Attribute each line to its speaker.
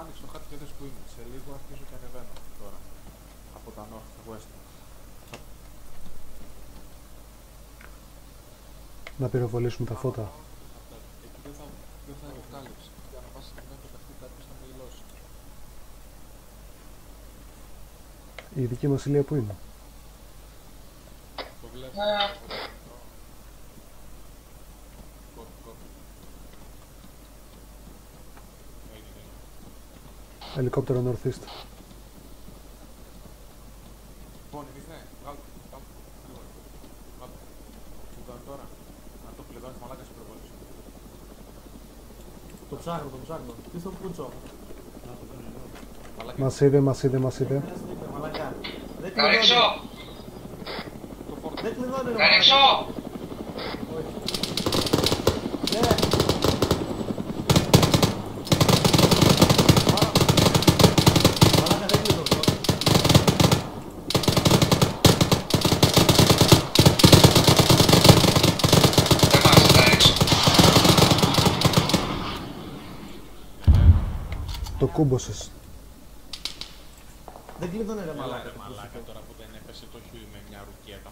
Speaker 1: άνοιξε το χάρτη και δες που είναι. Σε λίγο αρχίζω και ανεβαίνω τώρα. Από τα north west.
Speaker 2: Να πυροβολήσουμε τα φώτα.
Speaker 1: Αυτά. Εκεί δεν θα, δεν θα κάλυψε. Για να πας σε ένα και πεταχτεί κάποιος θα με ηλώσει.
Speaker 2: Η δική μας ηλία που είναι;
Speaker 1: Το βλέπω.
Speaker 2: Ελικόπτερο Northeast.
Speaker 1: Λοιπόν, εμείς ναι, βγάλτε, βγάλτε, γρήγορα. Βγάλτε. Κλειδώνει τώρα. Αν το κλειδώνεις μαλάκα σε προβολής.
Speaker 3: Το ψάχνω, το ψάχνω. Τι στο πούτσο.
Speaker 1: Μαλάκα,
Speaker 2: Μας είδε, μας είδε, μας είδε.
Speaker 3: Ένα σνίπερ, μαλακά. Δεν
Speaker 4: Να ρίξω!
Speaker 3: κλειδώνει.
Speaker 1: το φόρτο.
Speaker 3: Δεν κλειδώνει, ρε
Speaker 4: Να ρίξω!
Speaker 3: Ναι. Μαλάκα δεν κλειδώνει.
Speaker 4: Δεν μ' άρεσε, να ρίξω.
Speaker 2: Το κούμποσες.
Speaker 3: Δεν κλειδώνει ρε
Speaker 1: Έλα
Speaker 3: μαλάκα.
Speaker 1: ρε μαλάκα τώρα που δεν έπεσε το χιούι με μια ρουκέτα.